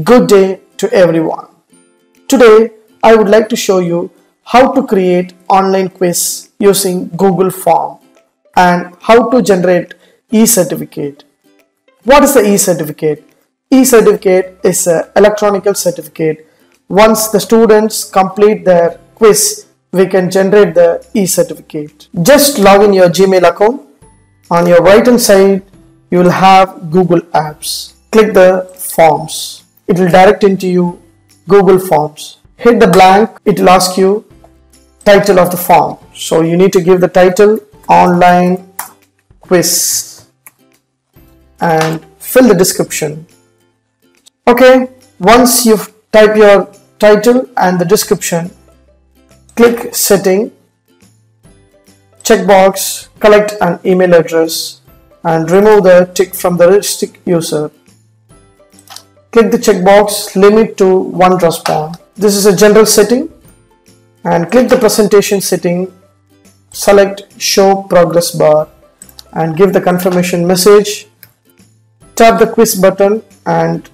Good day to everyone. Today I would like to show you how to create online quiz using Google Form and how to generate e-certificate. What is the e-certificate? E-certificate is an electronic certificate. Once the students complete their quiz, we can generate the e-certificate. Just log in your Gmail account. On your right hand side, you will have Google Apps. Click the Forms. It will direct into you Google Forms. Hit the blank. It will ask you title of the form. So you need to give the title online quiz and fill the description. Okay, once you type your title and the description, click setting, checkbox, collect an email address and remove the tick from the registered user. Click the checkbox limit to one response. This is a general setting and click the presentation setting, select show progress bar and give the confirmation message. Tap the quiz button and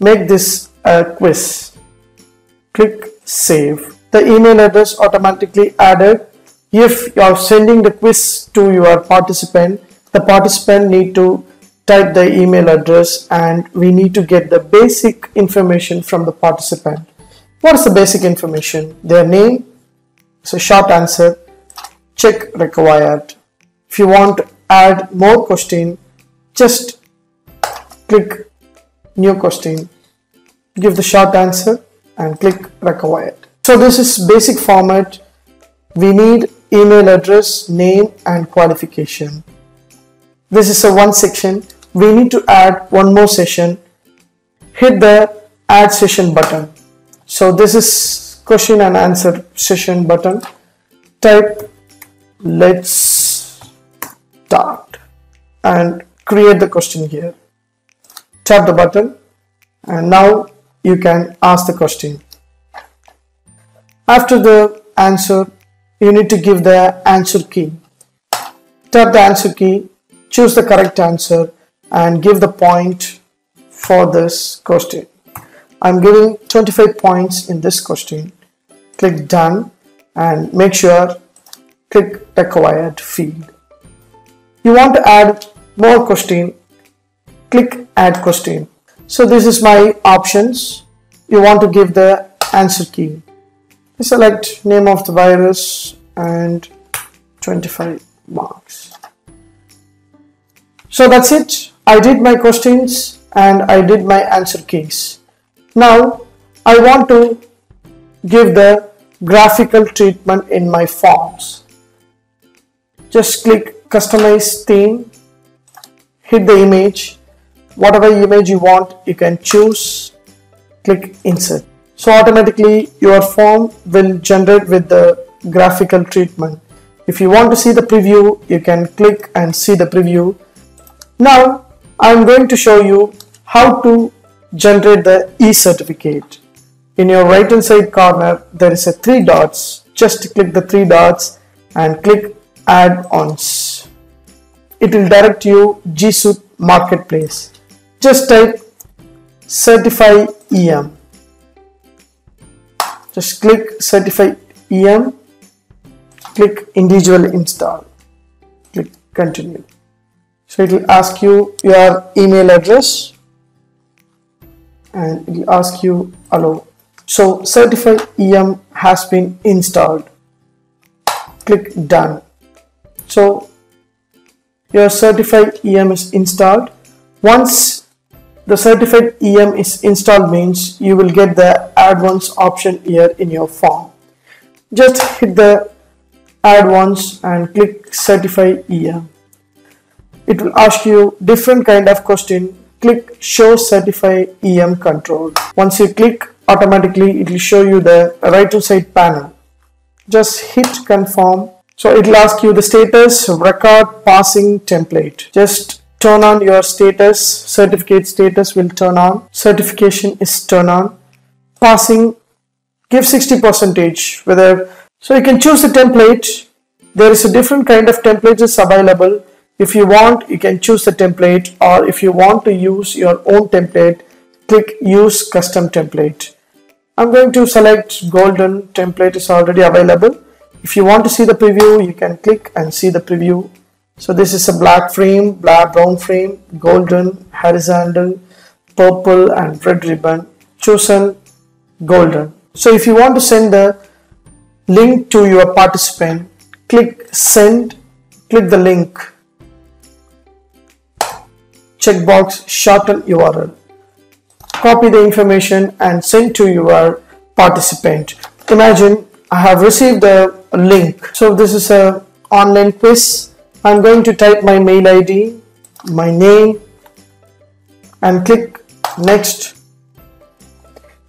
make this a quiz. Click save. The email address automatically added if you are sending the quiz to your participant the participant need to type the email address and we need to get the basic information from the participant. What is the basic information? Their name so short answer check required. If you want to add more question just click new question give the short answer and click required. So this is basic format. We need email address, name and qualification. This is a one section. We need to add one more session. Hit the add session button. So this is question and answer session button. Type let's start and create the question here. Tap the button and now you can ask the question. After the answer you need to give the answer key. Tap the answer key, choose the correct answer and give the point for this question. I'm giving 25 points in this question. Click done and make sure click required field. You want to add more question, click add question. So this is my options. You want to give the answer key select name of the virus and 25 marks so that's it I did my questions and I did my answer keys. Now I want to give the graphical treatment in my forms. Just click customize theme hit the image. Whatever image you want you can choose. Click insert. So automatically your form will generate with the graphical treatment. If you want to see the preview, you can click and see the preview. Now I'm going to show you how to generate the e-certificate. In your right hand side corner, there is a three dots. Just click the three dots and click add-ons. It will direct you G Suite Marketplace. Just type certify EM just click certify em click individual install click continue so it will ask you your email address and it will ask you allow so certify em has been installed click done so your certified em is installed once the certified EM is installed means you will get the add-ons option here in your form. Just hit the add-ons and click certify EM. It will ask you different kind of question. Click show certify EM control. Once you click automatically it will show you the right to side panel. Just hit confirm. So it will ask you the status record passing template. Just turn on your status certificate status will turn on certification is turn on passing give 60 percentage whether so you can choose the template there is a different kind of templates available if you want you can choose the template or if you want to use your own template click use custom template. I'm going to select golden template is already available. If you want to see the preview, you can click and see the preview. So this is a black frame, black brown frame, golden, horizontal, purple and red ribbon, chosen golden. So if you want to send the link to your participant, click send, click the link, checkbox shorten URL copy the information and send to your participant. Imagine I have received a link. So this is a online quiz. I'm going to type my mail ID, my name and click next.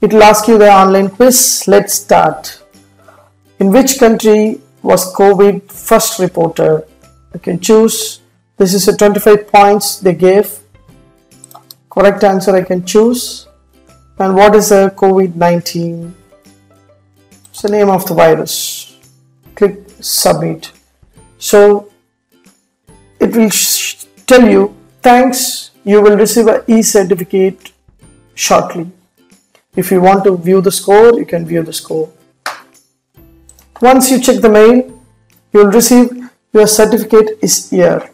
It will ask you the online quiz. Let's start. In which country was COVID first reported? You can choose. This is a 25 points they gave correct answer I can choose. And what is a COVID-19 it's the name of the virus. Click submit. So it will tell you thanks you will receive a e-certificate shortly. If you want to view the score you can view the score. Once you check the mail you will receive your certificate is here.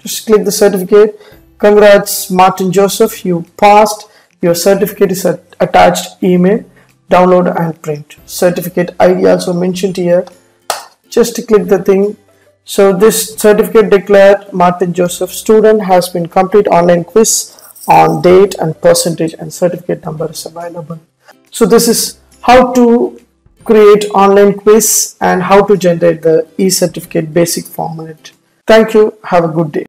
Just click the certificate Congrats, Martin Joseph, you passed. Your certificate is attached email, download and print. Certificate ID also mentioned here. Just to click the thing. So this certificate declared Martin Joseph student has been complete online quiz on date and percentage and certificate number is available. So this is how to create online quiz and how to generate the e-certificate basic format. Thank you. Have a good day.